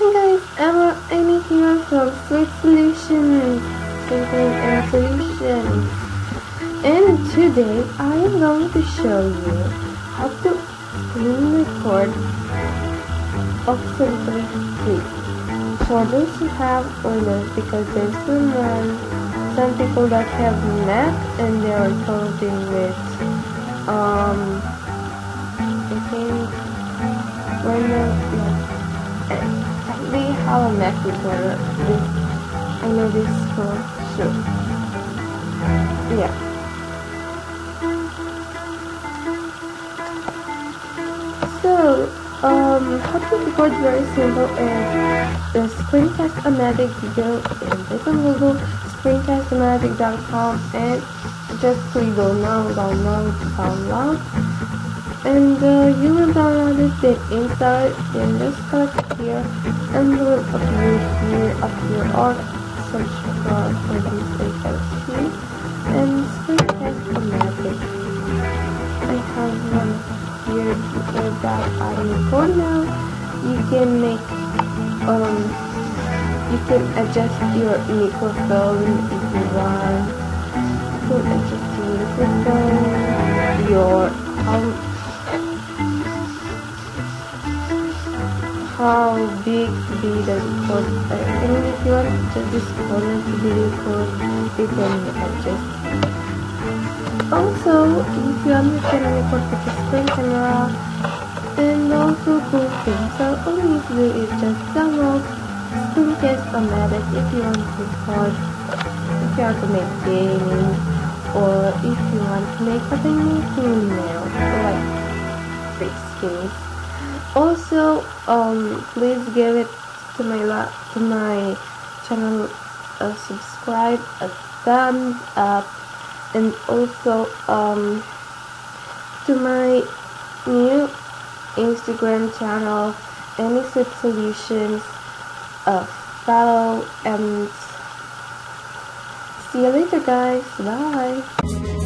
Hi guys, Emma Amy here from Sweet Solutions, Thinking and Solutions. And today I am going to show you how to screen record of Simply Free. For those who have Windows, because there's someone, some people that have Mac and they're recording with, um, I think yeah they have a Mac recorder. I know this for sure. Yeah. So, um, how to record very simple is the screencast-o-matic video and they can Google screencast-o-matic.com and just click download, download, download and uh, you will download it install it then just click here and you will appear here appear or search for this HLC and screencast-o-matic I have one here that I record now. You can make um you can adjust your microphone if you want. You can adjust your microphone your um, how big be the record. I mean, if you want just this corner to record, you can adjust. Also, if you want, you can record with the screen camera and also cool thing. So all you to do is just download Screencast-O-Matic if you want to record, if you want to make gaming, or if you want to make a thumbnail, like face skins also um please give it to my la to my channel a subscribe a thumbs up and also um to my new instagram channel Annie solutions uh follow and see you later guys. Bye